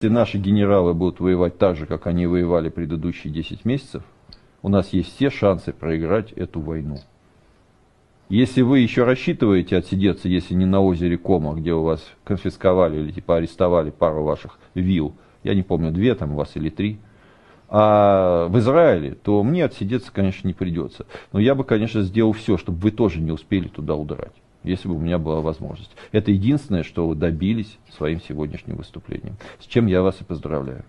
Если наши генералы будут воевать так же, как они воевали предыдущие 10 месяцев, у нас есть все шансы проиграть эту войну. Если вы еще рассчитываете отсидеться, если не на озере Кома, где у вас конфисковали или типа арестовали пару ваших вил, я не помню, две там у вас или три, а в Израиле, то мне отсидеться, конечно, не придется. Но я бы, конечно, сделал все, чтобы вы тоже не успели туда удрать если бы у меня была возможность. Это единственное, что вы добились своим сегодняшним выступлением. С чем я вас и поздравляю.